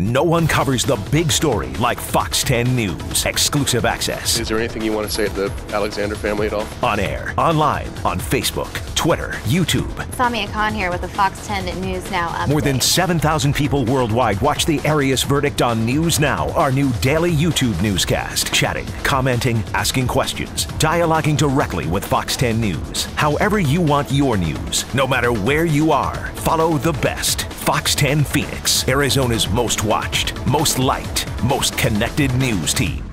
No one covers the big story like Fox 10 News. Exclusive access. Is there anything you want to say to the Alexander family at all? On air, online, on Facebook, Twitter, YouTube. Samia Khan here with the Fox 10 News Now update. More than 7,000 people worldwide watch the Arias verdict on News Now, our new daily YouTube newscast. Chatting, commenting, asking questions, dialoguing directly with Fox 10 News. However you want your news, no matter where you are, follow the best. Fox 10 Phoenix, Arizona's most watched, most liked, most connected news team.